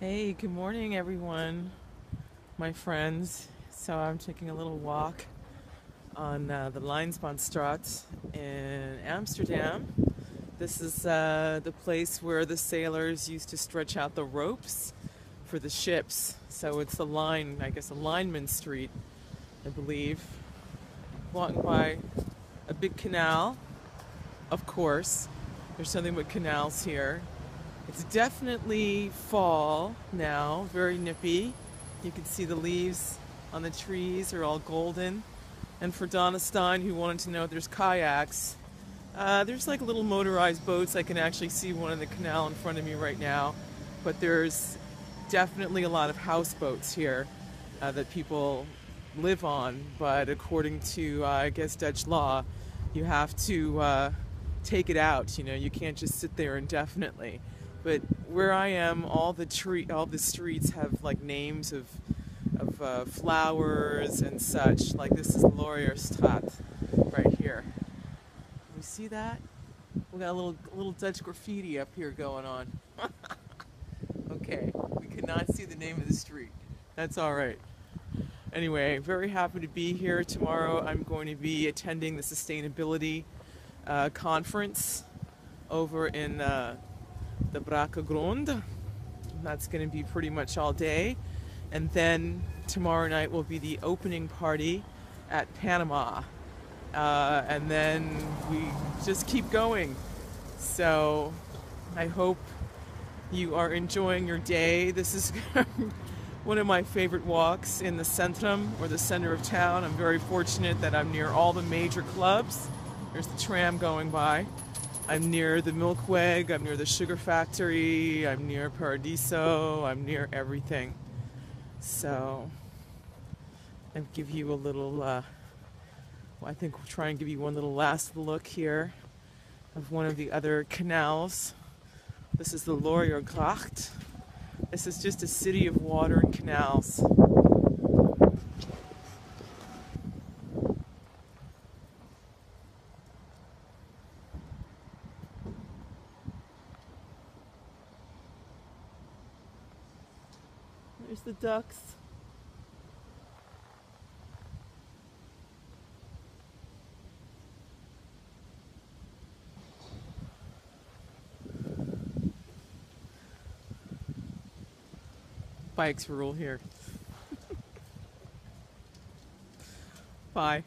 Hey, good morning, everyone, my friends. So I'm taking a little walk on uh, the Lijnsbaanstraat in Amsterdam. This is uh, the place where the sailors used to stretch out the ropes for the ships. So it's the line, I guess, a lineman street, I believe. Walking by a big canal, of course. There's something with canals here. It's definitely fall now, very nippy. You can see the leaves on the trees are all golden. And for Donna Stein, who wanted to know if there's kayaks, uh, there's like little motorized boats. I can actually see one in the canal in front of me right now. But there's definitely a lot of houseboats here uh, that people live on. But according to, uh, I guess, Dutch law, you have to uh, take it out. You know, you can't just sit there indefinitely. But where I am, all the tree, all the streets have like names of of uh, flowers and such. Like this is Laurierstraat right here. You see that? We got a little little Dutch graffiti up here going on. okay, we cannot see the name of the street. That's all right. Anyway, very happy to be here. Tomorrow I'm going to be attending the sustainability uh, conference over in uh, the Brakke Grond. That's going to be pretty much all day. And then tomorrow night will be the opening party at Panama. Uh, and then we just keep going. So I hope you are enjoying your day. This is one of my favorite walks in the centrum or the center of town. I'm very fortunate that I'm near all the major clubs. There's the tram going by. I'm near the Melkweg, I'm near the sugar factory, I'm near Paradiso, I'm near everything. So, I'll give you a little, uh, well, I think we'll try and give you one little last look here of one of the other canals. This is the Lauriergracht. This is just a city of water and canals. There's the ducks. Bikes rule here. Bye.